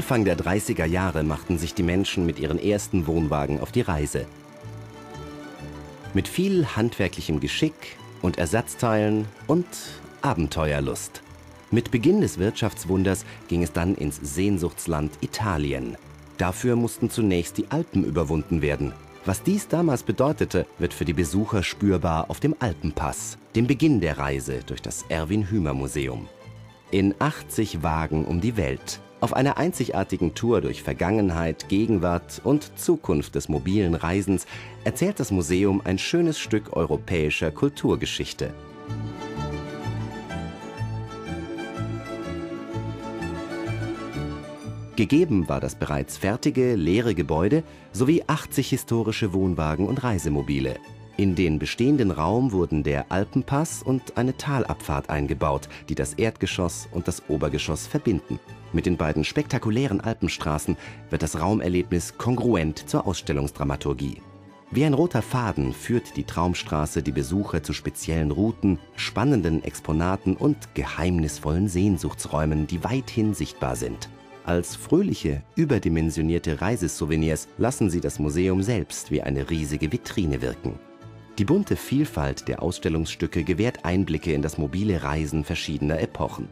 Anfang der 30er Jahre machten sich die Menschen mit ihren ersten Wohnwagen auf die Reise. Mit viel handwerklichem Geschick und Ersatzteilen und Abenteuerlust. Mit Beginn des Wirtschaftswunders ging es dann ins Sehnsuchtsland Italien. Dafür mussten zunächst die Alpen überwunden werden. Was dies damals bedeutete, wird für die Besucher spürbar auf dem Alpenpass, dem Beginn der Reise durch das Erwin-Hümer-Museum. In 80 Wagen um die Welt, auf einer einzigartigen Tour durch Vergangenheit, Gegenwart und Zukunft des mobilen Reisens erzählt das Museum ein schönes Stück europäischer Kulturgeschichte. Gegeben war das bereits fertige, leere Gebäude sowie 80 historische Wohnwagen und Reisemobile. In den bestehenden Raum wurden der Alpenpass und eine Talabfahrt eingebaut, die das Erdgeschoss und das Obergeschoss verbinden. Mit den beiden spektakulären Alpenstraßen wird das Raumerlebnis kongruent zur Ausstellungsdramaturgie. Wie ein roter Faden führt die Traumstraße die Besucher zu speziellen Routen, spannenden Exponaten und geheimnisvollen Sehnsuchtsräumen, die weithin sichtbar sind. Als fröhliche, überdimensionierte Reisesouvenirs lassen sie das Museum selbst wie eine riesige Vitrine wirken. Die bunte Vielfalt der Ausstellungsstücke gewährt Einblicke in das mobile Reisen verschiedener Epochen.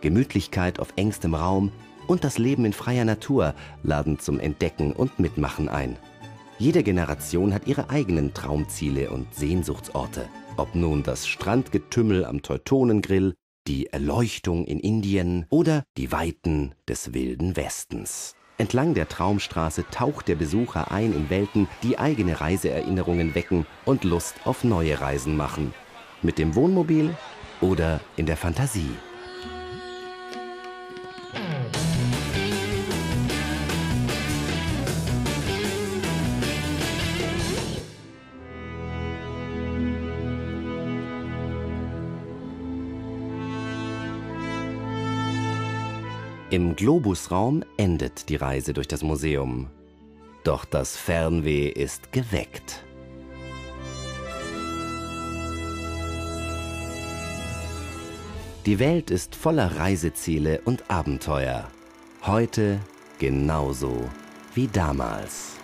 Gemütlichkeit auf engstem Raum und das Leben in freier Natur laden zum Entdecken und Mitmachen ein. Jede Generation hat ihre eigenen Traumziele und Sehnsuchtsorte. Ob nun das Strandgetümmel am Teutonengrill, die Erleuchtung in Indien oder die Weiten des wilden Westens. Entlang der Traumstraße taucht der Besucher ein in Welten, die eigene Reiseerinnerungen wecken und Lust auf neue Reisen machen. Mit dem Wohnmobil oder in der Fantasie. Im Globusraum endet die Reise durch das Museum. Doch das Fernweh ist geweckt. Die Welt ist voller Reiseziele und Abenteuer. Heute genauso wie damals.